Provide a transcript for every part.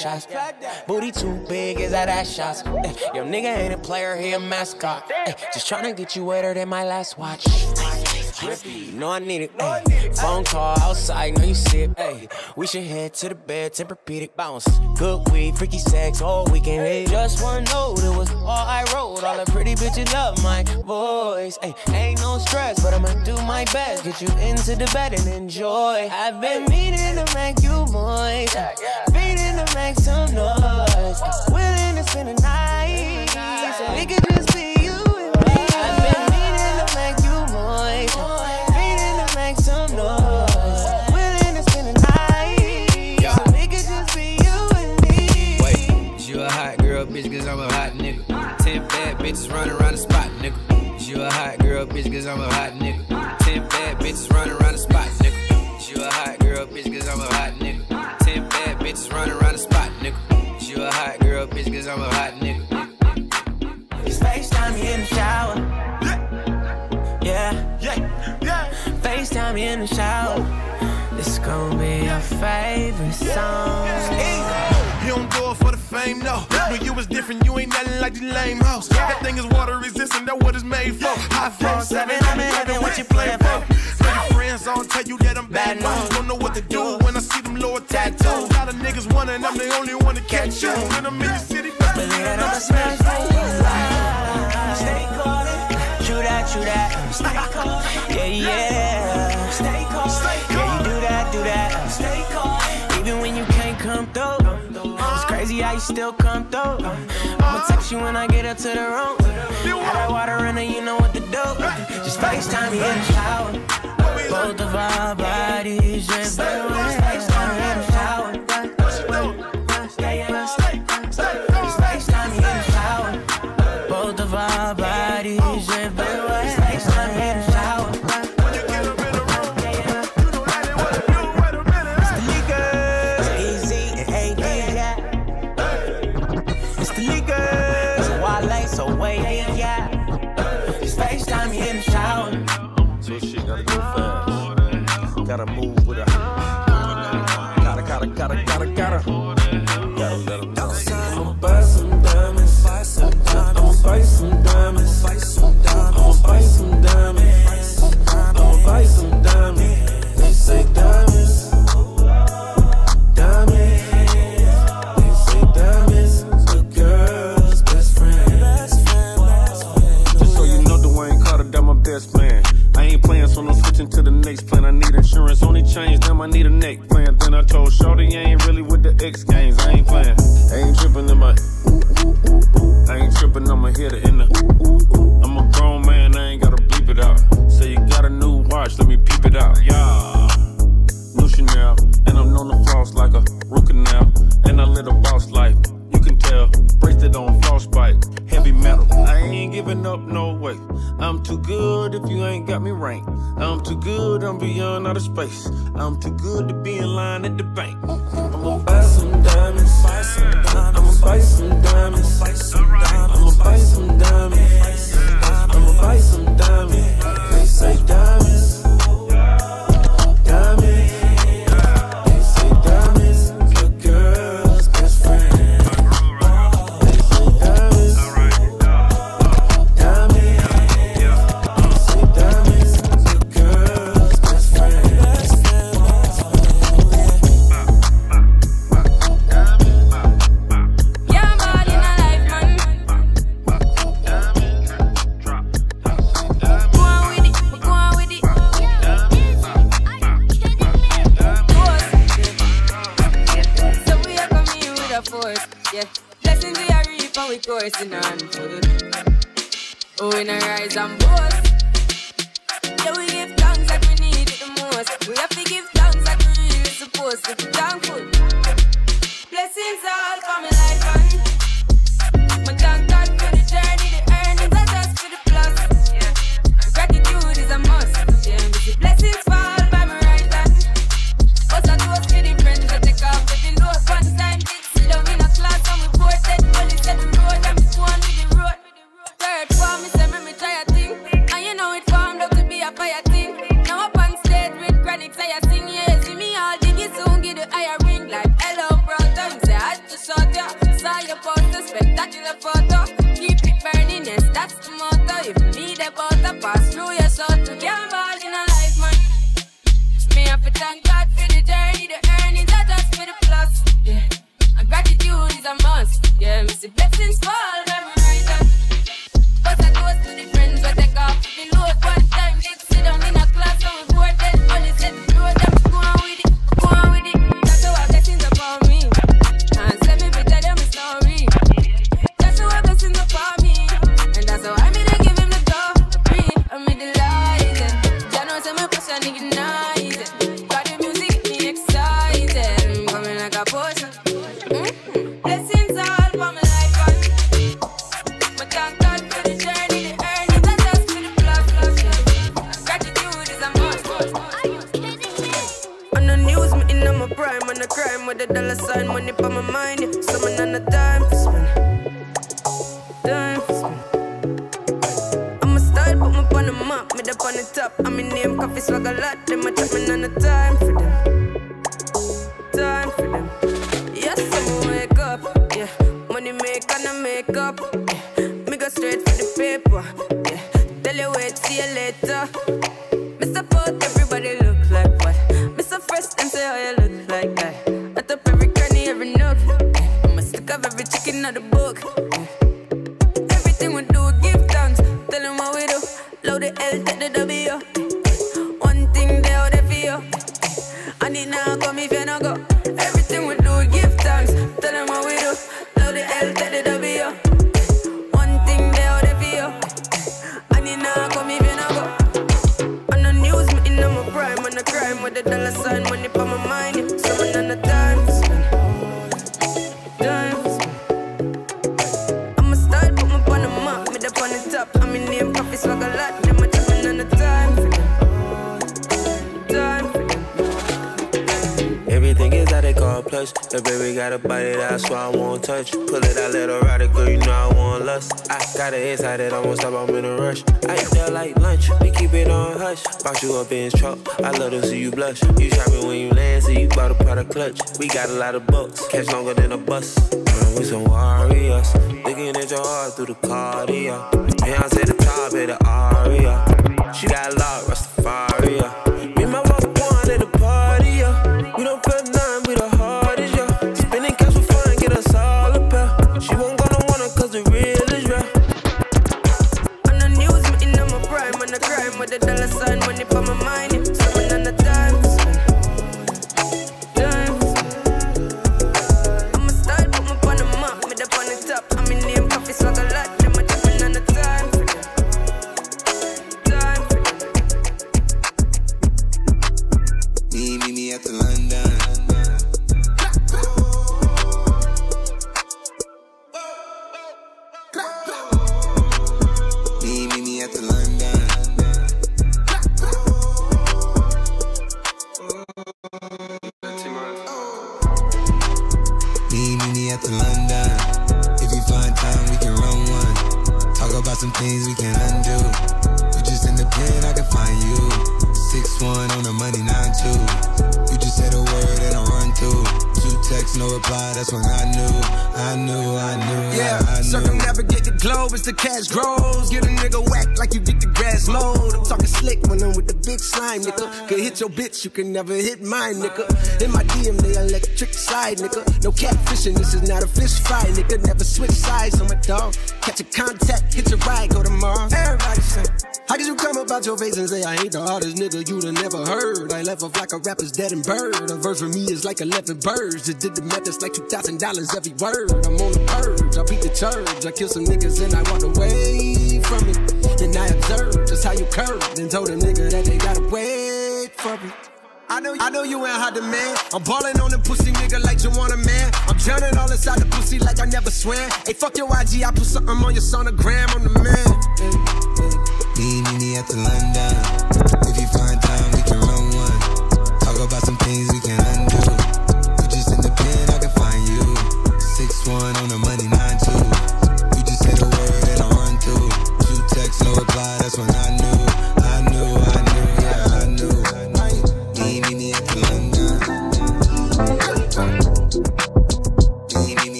shots. Booty too big, is that ass shots? Eh, Yo, nigga ain't a player, he a mascot. Eh, Just tryna get you wetter than my last watch. You know I need it. ayy. Phone call outside, know you sip. Hey, we should head to the bed, Tempur-Pedic bounce. Good weed, freaky sex, all weekend. Hey, just one note, it was all I wrote. All the pretty bitches love my voice. Hey, ain't no stress, but I'ma do my best. Get you into the bed and enjoy. I've been meaning to make you moist. To make some noise. Willing to spend the night. So it could just be you and me. I've been meaning to make you moist. Feeding to make some noise. Willing to spend the night. So it could just be you and me. Wait, you a hot girl, bitch, cause I'm a hot nigga. Ten bad bitches running around the spot, nigga. You a hot girl, bitch, cause I'm a hot nigga. Ten bad bitches running around the spot, nigga. You a hot girl, bitch, cause I'm a hot nigga. Ten bad bitches running around the spot, nigga. Is you a hot girl, bitch, cause I'm a hot nigga. It's FaceTime me in the shower. Yeah, yeah, yeah. FaceTime me in the shower. This gon' be your favorite song. You don't do it for the fame, no. When you was different, you ain't nothing like the lame house. That thing is water resistant, that what it's made for. High from seven, I'm in heaven, what you play for? Friends on, tell you that I'm bad news. Don't know what to do when I see them lower tattoos. A lot of niggas wondering I'm the only one to catch you. When I'm in the city, best Believe believe that that I'ma I'm smash smash. Stay calling. True that, true that. Yeah, yeah. Stay calling. Yeah, you do that, do that. Stay calling. Even when you can't come through. It's crazy how you still come through. I'ma text you when I get up to the room. Have that water running, you know what to do. Just FaceTime me in the shower. Both of our bodies just FaceTime me in the shower. Yeah, yeah. Just FaceTime in the shower. Both of our bodies just FaceTime me in the shower. Easy and AD. It's the Leakers. Wale, so wait, yeah. FaceTime in the Gotta move the death. I got an inside that I won't stop, I'm in a rush. I eat that like lunch, we keep it on hush. Box you up in his truck, I love to see you blush. You shopping when you land, so you bought a product clutch. We got a lot of bucks, catch longer than a bus. Man, we some warriors, looking at your heart through the cardio. Hands at the top of the R. the cash grow. your bitch, you can never hit mine, nigga. In my DM, they electric side, nigga. No catfishing, this is not a fish fry, nigga. Never switch sides on my dog. Catch a contact, hit your ride, go to Mars. Everybody say, how could you come about your face and say I ain't the hardest nigga you'd have never heard? I left off like a rapper's dead and bird. A verse for me is like 11 birds. Just did the math, it's like $2,000 every word. I'm on the purge, I beat the turds. I kill some niggas and I walk away from it. And I observe just how you curved and told a nigga that they it. I know, I know you ain't hot to man. I'm ballin' on the pussy nigga like you want a man. I'm drowning all inside the pussy like I never swam. Hey, fuck your IG, I put something on your sonogram. I'm the man. Hey, hey. me in at the London.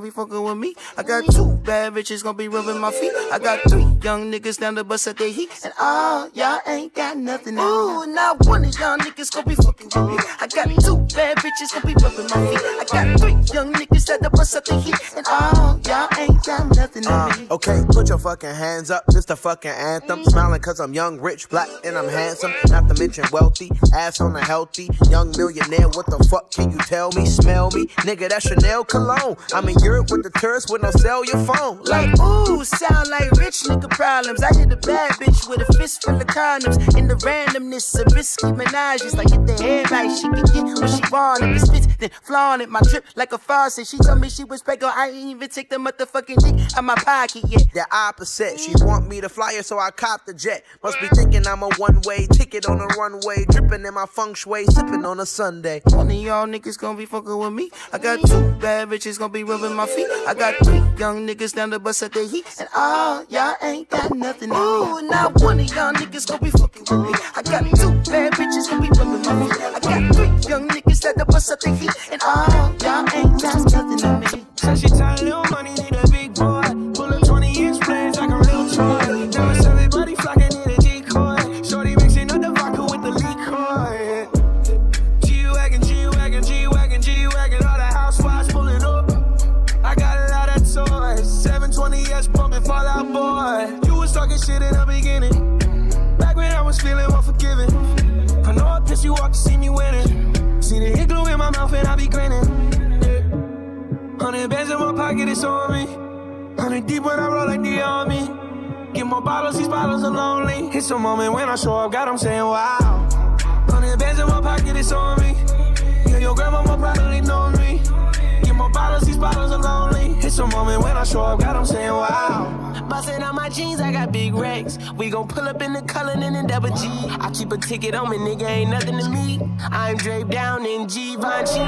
Niggas bitches gonna be rubbing my feet. I got three young niggas down the bus at the heat. And all y'all ain't got nothing. Ooh, not one of y'all niggas gonna be fucking with me. I got two bad bitches gonna be rubbing my feet. I got three young niggas at the bus at the heat. And all y'all ain't got nothing on me. Uh, okay, put your fucking hands up. This the fucking anthem. Smiling cause I'm young, rich, black, and I'm handsome. Not to mention wealthy. Ass on a healthy. Young millionaire. What the fuck can you tell me? Smell me? Nigga, that's Chanel cologne. I'm in Europe with the tourists with no cell your phone. Like, ooh, sound like rich nigga problems. I hit a bad bitch with a fist full of condoms. In the randomness of risky menages. Like, hit the head like she can get what she want. If it spits, then flaunt it. My drip like a faucet. She told me she was pregnant. I ain't even take the motherfucking dick out my pocket yet. The opposite. She want me to fly her, so I cop the jet. Must be thinking I'm a one way ticket on a runway. Dripping in my feng shui, sipping on a Sunday. One of y'all niggas gonna be fucking with me. I got two bad bitches gonna be rubbing my feet. I got three young niggas down the bus at the heat. And all y'all ain't got nothing on me. Not one of y'all niggas gonna be fucking with me. I got two bad bitches gonna be rubbing my feet. I got three young niggas at the bus at the heat. And all y'all ain't got nothing on me. So she tired, little money, need a big boy. Hundred deep when I roll like the army. Get more bottles, these bottles are lonely. It's a moment when I show up, God, I'm saying wow. Hundred bands in my pocket, it's on me. Yeah, your grandma more probably know me. More bottles, these bottles are lonely. It's a moment when I show up, God, I'm saying wow. Bustin' out my jeans, I got big racks. We gon' pull up in the Cullinan and double G. I keep a ticket on me, nigga, ain't nothing to me. I'm draped down in Givenchy.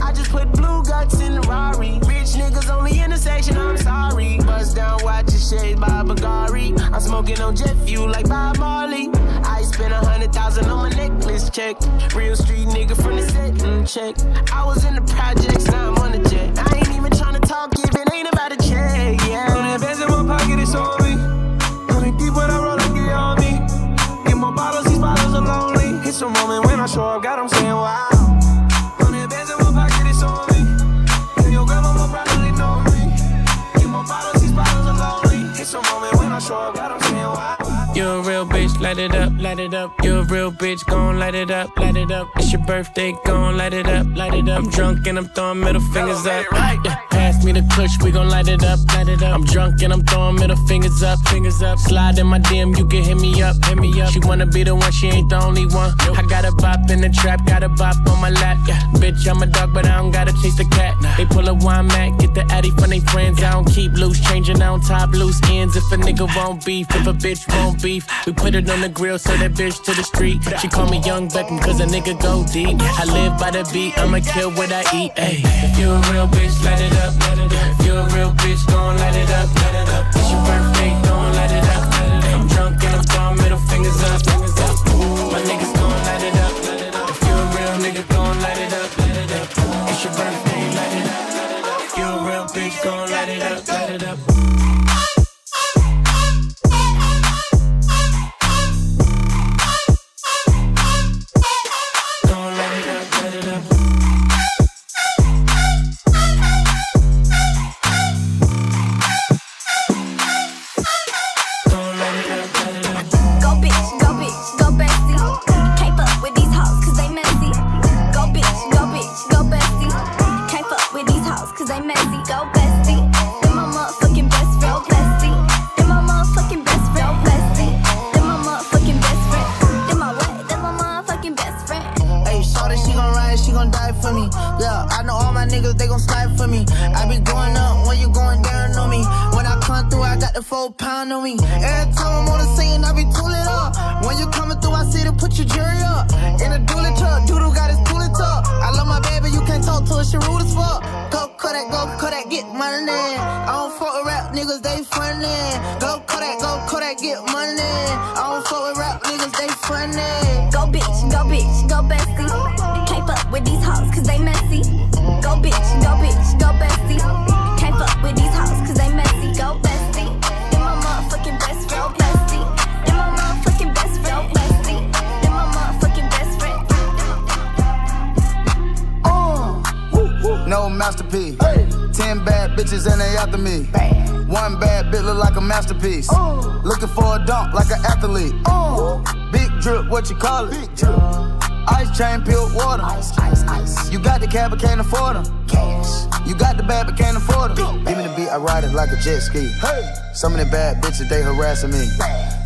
I just put blue guts in the Rari. Rich niggas on the intersection, I'm sorry. Bust down, watch your shade by Bagari. I'm smoking on jet fuel like Bob Marley. I spent a hundred thousand on my necklace check. Real street nigga from the set, check. I was in the projects, now I'm real bitch, gon' light it up, light it up. It's your birthday, gon' light it up, light it up. I'm drunk and I'm throwing middle fingers up. Yeah, pass me the kush, we gon' light it up, light it up. I'm drunk and I'm throwing middle fingers up, fingers up. Slide in my DM, you can hit me up, hit me up. She wanna be the one, she ain't the only one. I got a bop in the trap, got a bop on my lap. Yeah, bitch, I'm a dog, but I don't gotta chase the cat. They pull a wine mat, get the addy from they friends. I don't keep loose, changing on top loose ends. If a nigga won't beef, if a bitch won't beef, we put it on the grill, send that bitch to the street. She call me Young Beckham, cause a nigga go deep. I live by the beat, I'ma kill what I eat. Ayy, if you a real bitch, light it up. If you a real bitch, gon' light it up, light it up. It's your birthday, gon' light it up. I'm drunk and I'm throwing middle fingers up, what you call it? Ice chain, pure water. Ice, ice, ice. You got the cab, but can't afford them. Cash. You got the bad, but can't afford them. Give me the beat, I ride it like a jet ski. Hey. Some of the bad bitches, they harassing me.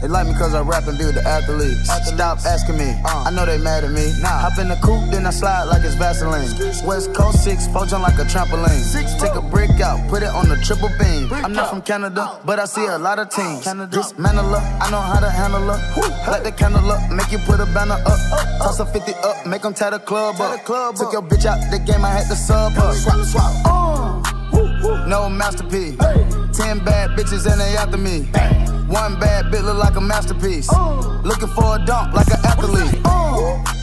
They like me cause I rap and be with the athletes. Stop asking me, I know they mad at me. Hop in the coupe, then I slide like it's Vaseline. West Coast 6, four jump like a trampoline. Take a brick out, put it on the triple beam. I'm not from Canada, but I see a lot of teams. Dismantle her, I know how to handle her. Light the candle up, make you put a banner up. Toss a 50 up, make them tie the club up. Took your bitch out the game, I had to sub up. Swap, swap. No masterpiece. Ten bad bitches and they after me. One bad bitch look like a masterpiece. Looking for a dunk like an athlete.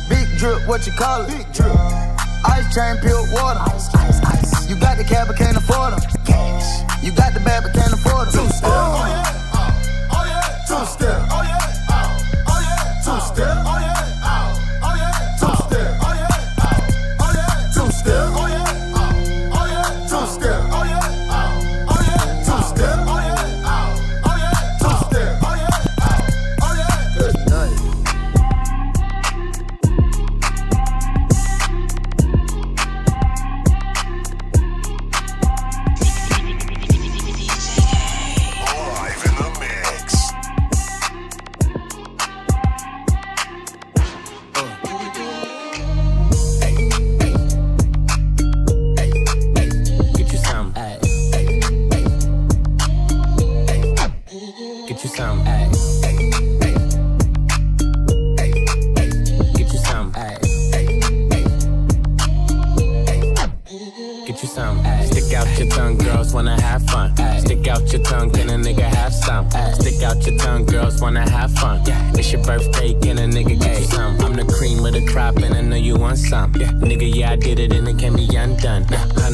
Big drip, what you call it? Big drip. Ice chain, pure water. Ice, ice, ice. You got the cab, but can't afford them. Cash. You got the bad, but can't afford them. Two step. Oh, oh yeah. Oh yeah. Two step. Oh yeah. Oh, oh yeah. Two step. Oh yeah. I'm at.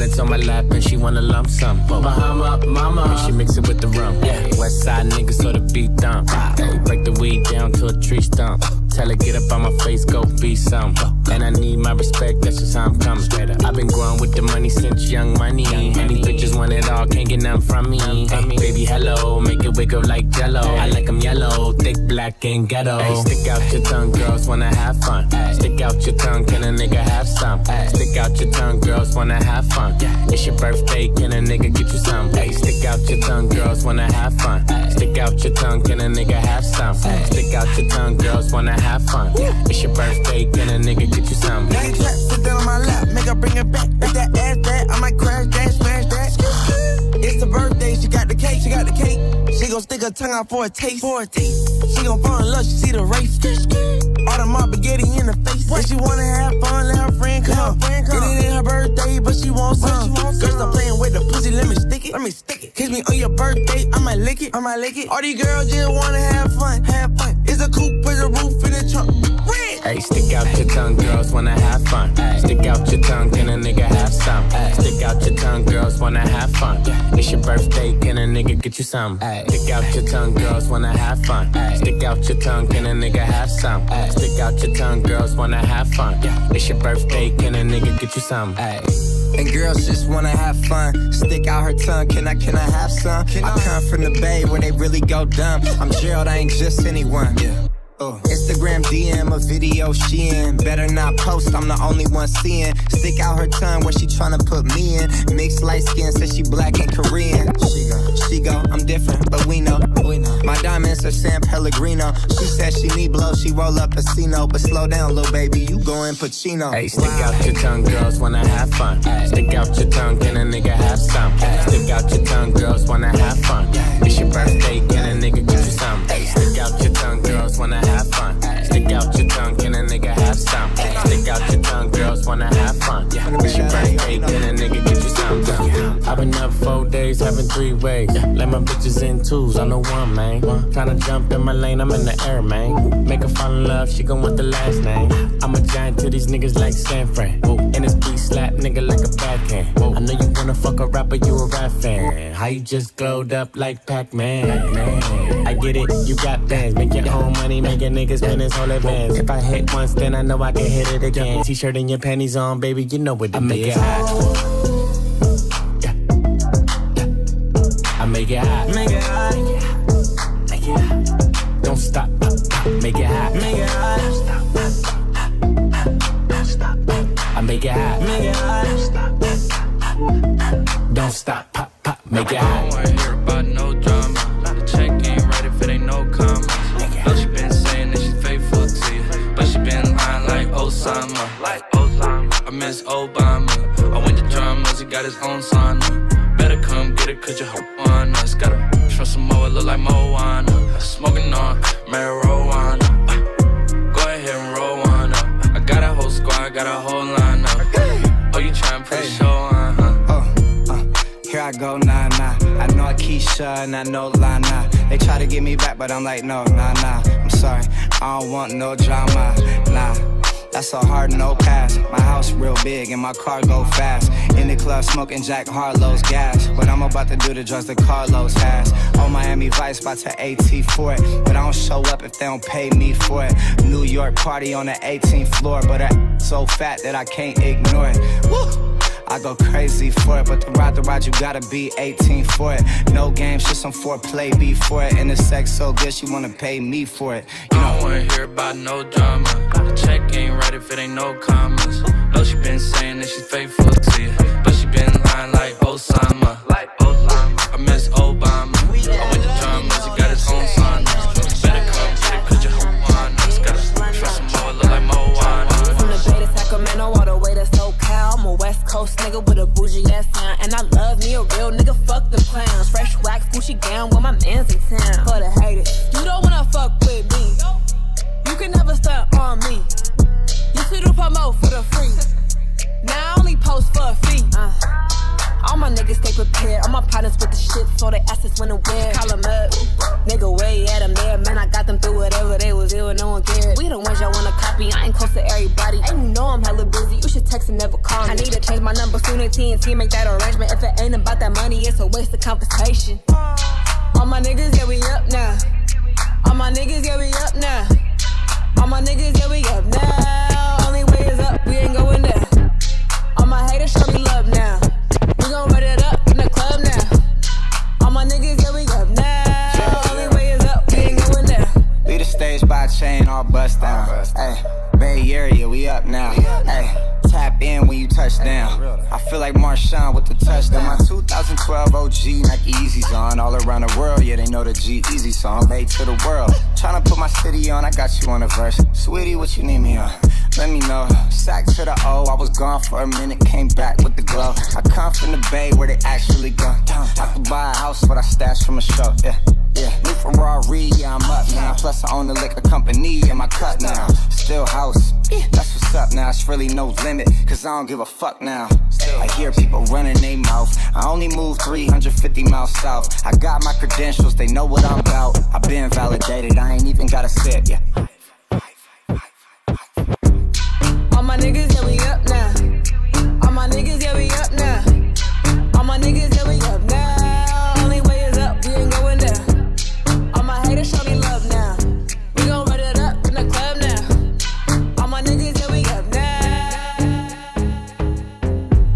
Hundreds on my lap, and she wanna lump some. Bahama, mama, and she mix it with the rum. Yeah. West side niggas, so the beat dump. We ah. break the weed down to a tree stump. Tell her get up on my face, go be some. And I need my respect, that's just how I'm coming. I've been growing with the money since young money. And these bitches want it all, can't get nothing from me. Hey, baby, hello, make it wiggle like jello. I like 'em yellow, thick, black, and ghetto. Hey, stick out your tongue, girls wanna have fun. Stick out your tongue, can a nigga have some? Stick out your tongue, girls wanna have fun. It's your birthday, can a nigga get you some? Hey, stick out your tongue, girls wanna have fun. Stick out your tongue, can a nigga have some? Stick out your tongue, girls wanna have fun. It's your birthday, can a nigga get you some? Nigga trap, sit down on my lap, make her bring it back. Make that ass back, I might crash that, smash that. It's the birthday, she got the cake, she got the cake. She gon' stick her tongue out for a taste, for a taste. She gon' fall in love, she see the race. All the mob spaghetti in the face. When she wanna have fun, let her friend come. Get it in her birthday, but she wants some. Girl, stop playing with the pussy, let me stick it. Let me stick it. Kiss me on your birthday, I might lick it. I might lick it. All these girls just wanna have fun, have fun. It's a coupe with a roof in the trunk. Hey, stick out your tongue, girls wanna have fun. Stick out your tongue, can a nigga have some? Stick out your tongue, girls wanna have fun. It's your birthday, can a nigga get you some? Stick out your tongue, girls wanna have fun. Stick out your tongue, can a nigga have some? Stick out your tongue, girls wanna have fun. It's your birthday, can a nigga get you some? And girls just wanna have fun. Stick out her tongue, can I, can I have some? I come from the bay where they really go dumb. I'm Gerald, I ain't just anyone. Yeah. Instagram DM a video she in. Better not post, I'm the only one seeing. Stick out her tongue where she tryna put me in. Mixed light skin, says she black and Korean. She go, she go, I'm different, but we know. My diamonds are San Pellegrino. She said she need blow, she roll up Casino. But slow down, little baby, you going Pacino. Hey, stick out your tongue, girls wanna have fun. Stick out your tongue, can a nigga have some? Stick out your tongue, girls wanna have fun. It's your birthday, can a nigga get you some? Hey, stick out your tongue, girls wanna have fun. Stick out your tongue, can a nigga have some? Stick out your tongue, girls wanna have fun. It's your birthday, can a nigga get you some? I've been up four days, having three ways. Let my bitches in twos, I know one, man. Tryna jump in my lane, I'm in the air, man. Make her fall in love, she gon' want the last name. I'm a giant to these niggas like San Fran. And this beat slap nigga like a backhand. I know you wanna fuck a rapper, you a rap fan. How you just glowed up like Pac-Man? I get it, you got bands. Make your own money, make a nigga spend his whole advance. If I hit once, then I know I can hit it again. T-shirt and your panties on, baby. You know what to I make it hot. Yeah. Yeah. I make it hot. Make it hot. Make it hot. Don't stop. Make it hot. Make it hot. I make it hot. Make it hot. Don't stop. Pop, pop. Make it hot. Like, no, nah, nah. I'm sorry, I don't want no drama, nah. That's a hard no pass. My house real big and my car go fast. In the club smoking Jack Harlow's gas. What I'm about to do the drugs that Carlos has. Oh, Miami Vice about to AT for it. But I don't show up if they don't pay me for it. New York party on the 18th floor. But I so fat that I can't ignore it. Woo! I go crazy for it, but to ride the ride, you gotta be 18 for it. No games, just some foreplay before it. And the sex so good, she wanna pay me for it. You I don't wanna hear about no drama. The check ain't right if it ain't no commas. Know she been saying that she's faithful to you, but she been lying like Osama. Like Osama. I miss Obama. Coast nigga with a bougie ass sound. And I love me a real nigga, fuck them clowns. Fresh wax, Gucci gown with my mans in town. For the haters, you don't wanna fuck with me. You can never stunt on me. Used to do promo for the free. Now I only post for a fee. Uh. All my niggas stay prepared. All my partners with the shit, so they asses when to wear. them up. Nigga, way at 'em there. Man, I got them through whatever they was ill, no one cared. We the ones y'all wanna copy. I ain't close to everybody. And you know I'm hella busy. You should text and never call me. I need to change my number soon as TNT make that arrangement. If it ain't about that money, it's a waste of conversation. All my niggas, yeah, we up now. All my niggas, yeah, we up now. All my niggas, yeah, we up now. Only way is up, we ain't going there. All my haters show me love now. My niggas, yeah, we up now. Only way is up, we ain't going there. Lead the stage by chain, all bust down. Hey, Bay Area, we up now. Hey, tap in when you touch down. I feel like Marshawn with the touchdown. My 2012 OG Nike Yeezys on. All around the world, yeah, they know the G Easy song. Made to the world. Tryna put my city on, I got you on a verse. Sweetie, what you need me on? Let me know. Sack to the O, I was gone for a minute, came back with the glow. I come from the Bay where they actually go. I could buy a house, but I stashed from a show. Yeah, yeah. New Ferrari, yeah, I'm up now. Plus, I own the liquor company in my cut now. Still house, that's what's up now. It's really no limit, cause I don't give a fuck now. I hear people running their mouth. I only moved 350 miles south. I got my credentials, they know what I'm about. I've been validated, I ain't even gotta sit, yeah. All my niggas, yeah, we up now. All my niggas, yeah, we up now. All my niggas, yeah, we up now. Only way is up, we ain't going there. All my haters show me love now. We gon' run it up in the club now. All my niggas, yeah, we up now.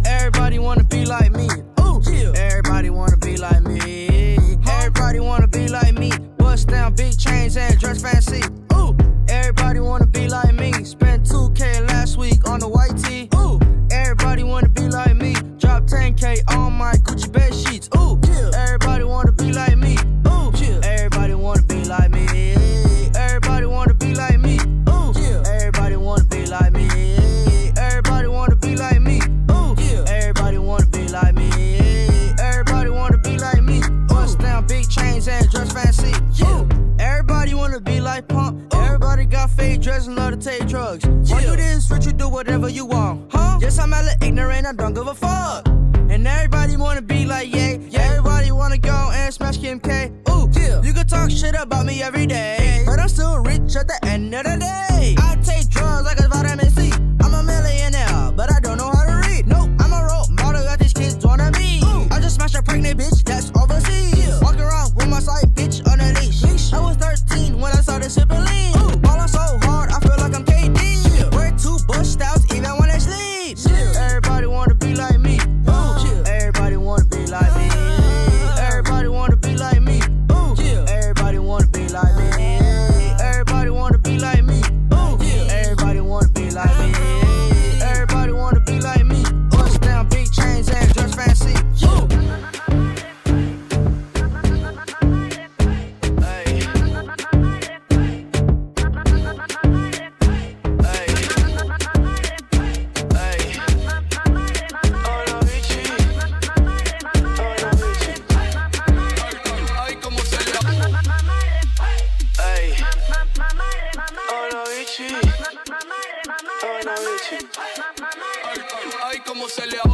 Everybody wanna be like me. Ooh, everybody wanna be like me. Everybody wanna be like me. Bust down big chains and dress fancy. Se le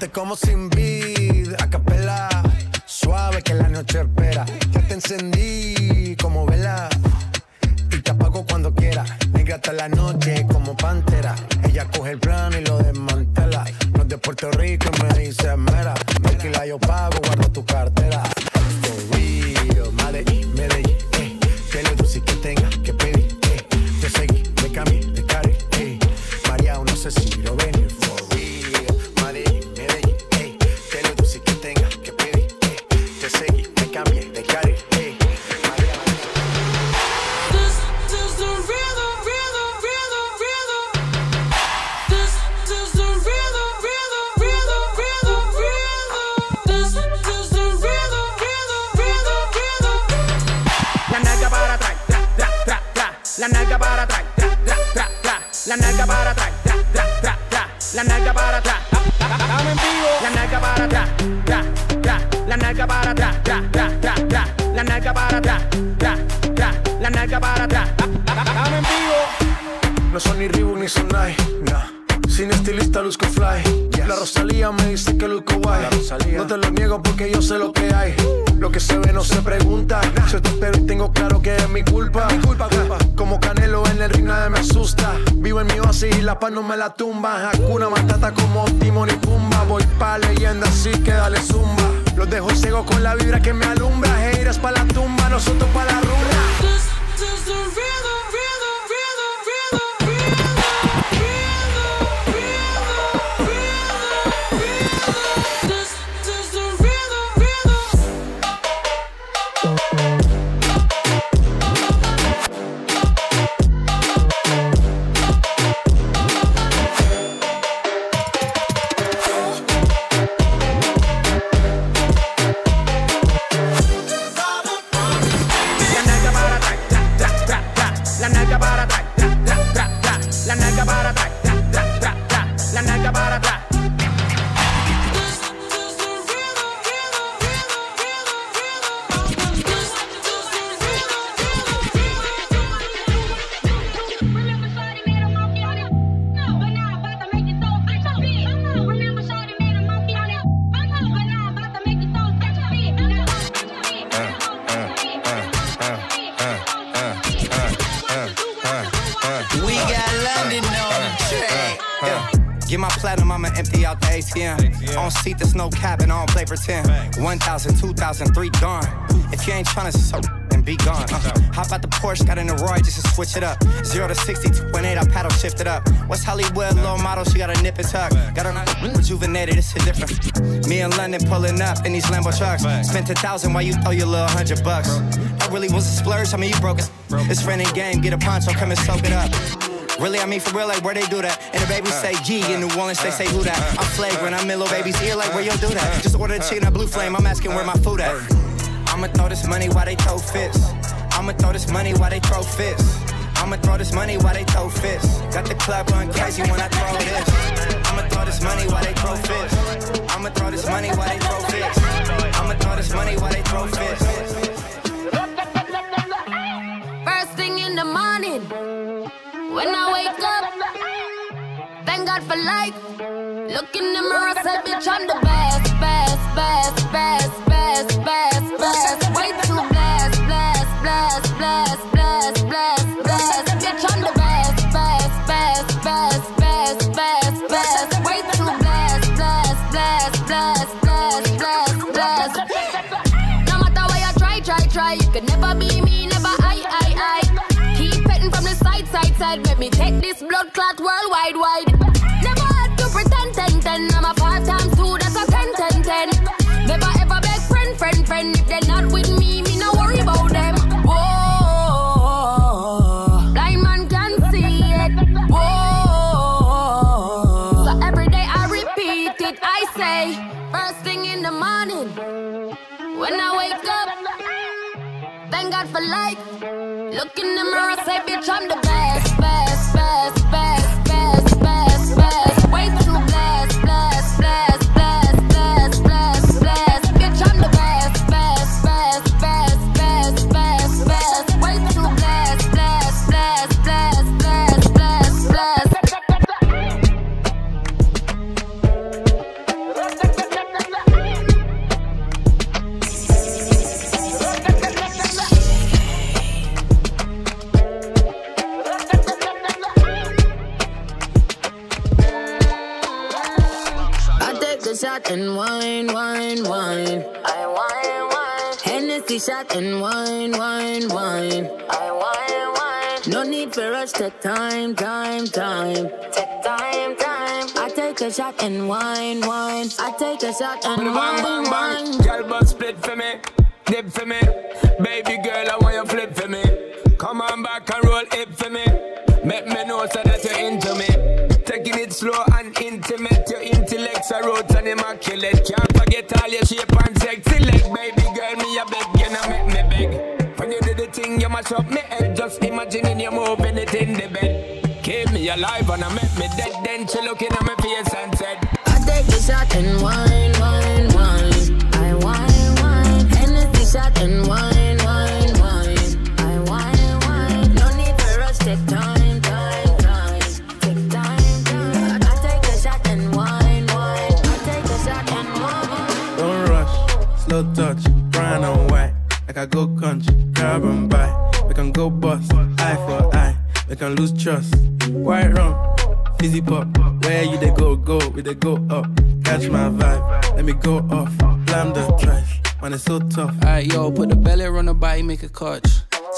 te como sin vid, a capela. Suave que la noche espera. Ya te encendí como vela. Y te apago cuando quiera. Negra hasta la noche como pantera. Ella coge el plano y lo desmantela. No es de Puerto Rico y me dice mera. Tranquila, yo pago, guardo tu cartera. For real, Medellín, Medellín, eh. Que lo dulce que tenga que pedir, eh. Te seguí, te cambié, te cargué, eh. María, no sé si para atrás, tra, tra, tra, tra. La nalga para atrás, tra, tra. La nalga para atrás, estamos en vivo. No son ni Reebok ni Sonai, nah. Sin estilista luzco fly. La Rosalía me dice que luzco guay. No te lo niego porque yo sé lo que hay. Lo que se ve no se pregunta. Yo te espero y tengo claro que es mi culpa. Mi culpa, culpa. Como Canelo en el ring nadie me asusta. Vivo en mi oasis y la paz no me la tumba. Hakuna Matata como Timon y Pumba. Voy pa' leyenda así que dale zumba. Los dejo ciego con la vibra que me alumbra. Haters pa' la tumba, nosotros pa' la is 1,000, 2,000, 3 gone. If you ain't tryna so then be gone. Uh, hop out the Porsche, got in the just to switch it up. 0 to 60, 2.8, I paddle shift it up. West Hollywood, low model, she got a nip and tuck. Got her rejuvenated, it's a different. Me in London pulling up in these Lambo trucks. Spent a thousand while you throw your little hundred bucks. That really was a splurge, I mean, you broke it. It's friend in game, get a poncho, come and soak it up. Really, I mean for real, like where they do that. And the babies uh, say G in New Orleans, they say who that. Uh, I'm flagrant, uh, I'm in little baby's ear, like where you do that. Just order a chicken at Blue Flame, I'm asking where my food at. I'ma throw this money while they throw fists. I'ma throw this money while they throw fists. I'ma throw this money while they throw fists. Got the club going crazy when I throw this. I'ma throw this money while they throw fists. I'ma throw this money while they throw fists. I'ma throw this money while they throw fists. First when I wake up, thank God for life. Look in the mirror, say, bitch, I'm the best, best, best, best, best, best, best. Wait me take this blood clot worldwide, wide. Never had to pretend, ten, ten. I'm a five times two, that's a ten, ten, ten. Never ever beg friend, friend, friend. If they're not with me, me no worry about them. Whoa, blind man can see it. Whoa, so every day I repeat it. I say, first thing in the morning, when I wake up. Thank God for life. Look in the mirror, say, bitch, I'm the best, best, shot and wine, wine, wine. I wine, wine. No need for rush, take time, time, time. Take time, time. I take a shot and wine, wine. I take a shot and Bang, wine, bang, wine. Girl, but split for me, dip for me. Baby girl, I want you flip for me. Come on back and roll it for me. Make me know so that you're into me. Taking it slow and intimate. Your intellect's a roots and immaculate. Can't forget all your shape and sexy leg. Baby girl, me a beg, thing, you mash up me head. Just imagining you moving it in the bed. Keep me alive and I make me dead. Then she looking at my face and said, I take a shot and wine, wine, wine. I wine, wine. Hennessy shot and wine, wine, wine. I wine, wine. No need for rush, take time, time, time. Take time, time. I take a shot and wine, wine. I take a shot and wine. Don't rush, slow touch, brown and white. Like I go country, grab can lose trust. White rum, fizzy pop. Where you they go, go, we they go up. Catch my vibe, let me go off. Blam the trash, man, it's so tough. Alright, yo, put the belly on the body, make a catch.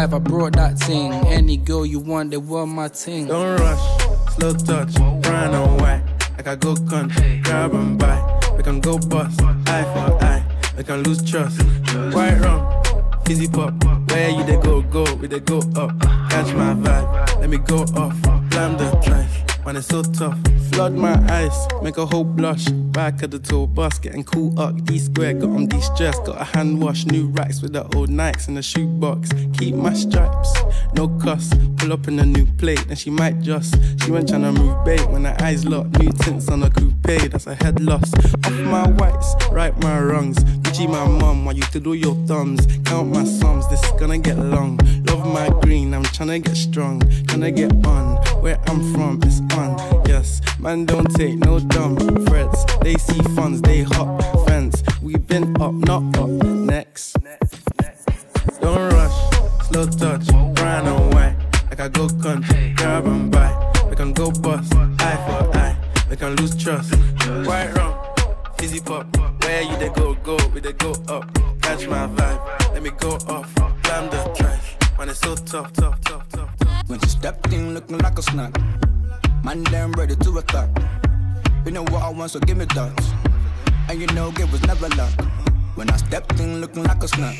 I brought that thing. Any girl you want, they were my ting. Don't rush, slow touch, brown and white. I go country, grab and buy. We can go bust, eye for eye. We can lose trust. White rum, fizzy pop. Where you they go, go, we they go up. Catch my vibe, let me go off. Trash, man, it's so tough. Flood my eyes, make a whole blush. Back of the tour bus, getting cool up. D square, got on de stressed. Got a hand wash, new racks with the old Nikes in the shoebox. Keep my stripes, no cuss. Pull up in a new plate, then she might just. She went tryna move bait when her eyes locked. New tints on a coupe, that's a head loss. Off my whites, right my wrongs. Gucci my mum, while you do your thumbs. Count my sums, this is gonna get long. Love my green, I'm tryna get strong. Tryna get on, where I'm from, it's on. Yes, man, don't take no dumb threats. They see funds, they hop fence. We been up, not up. Next. Don't rush, slow touch, brown and white. Like I go country, grab and buy. We can go bust, eye for eye. We can lose trust. White rum, fizzy pop. Where you they go, go, we they go up. Catch my vibe, let me go off. Blam the trash, man, it's so tough, tough, tough, tough. When she stepped in looking like a snack. Man, damn ready to attack. You know what I want, so give me that. And you know, it was never luck. When I stepped in looking like a snack.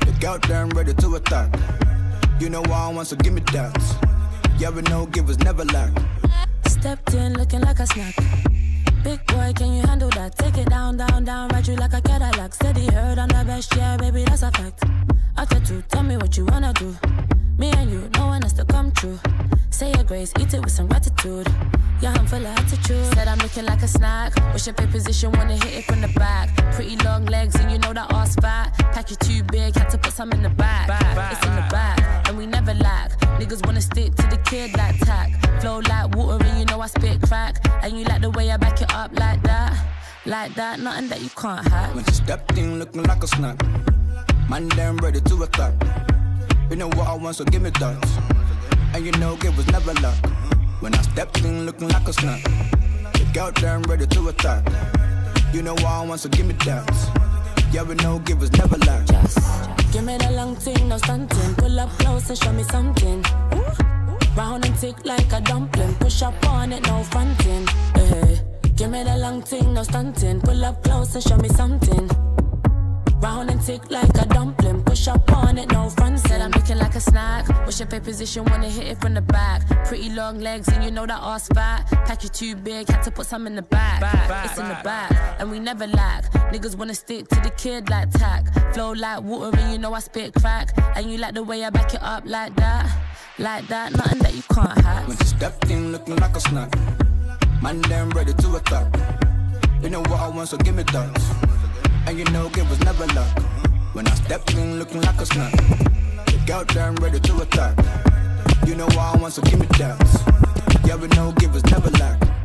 The girl damn ready to attack. You know what I want, so give me that. Yeah, we know, give was never lack. stepped in looking like a snack. Big boy, can you handle that? Take it down, down, down, ride you like a Cadillac. Steady heard on the best, yeah, baby, that's a fact. After two, tell me what you wanna do. Me and you, no one has to come true. Grace, eat it with some gratitude. Yeah, I'm full of attitude. Said I'm looking like a snack. Wish your pay position, wanna hit it from the back. Pretty long legs, and you know that ass fat. Pack you too big, had to put some in the back. It's in the back, and we never lack. Niggas wanna stick to the kid like tack. Flow like water, and you know I spit crack. And you like the way I back it up like that. Like that, nothing that you can't hack. When she stepped in looking like a snack. Man, damn ready to attack. You know what I want, so give me that. And you know it was never luck. When I stepped in looking like a snack. The girl damn ready to attack. You know I want, so give me that. Yeah, we know it was never luck. Give me the long thing, no stunting. Pull up close and show me something. Round and tick like a dumpling. Push up on it, no fronting. Eh. Give me the long thing, no stunting. Pull up close and show me something. Round and tick like a dumpling. Push up on it, no front. Said I'm looking like a snack. What's your pay position, wanna hit it from the back. Pretty long legs, and you know that ass fat. Pack you too big, had to put some in the back. it's in the back, and we never lack. Niggas wanna stick to the kid like tack. Flow like water, and you know I spit crack. And you like the way I back it up like that. Like that, nothing that you can't hack. When she stepped in looking like a snack. Man, damn ready to attack. You know what I want, so give me that. And you know it was never luck. When I stepped in looking like a snack. The girl damn ready to attack. You know I want, so give me that. Yeah, we know it was never luck.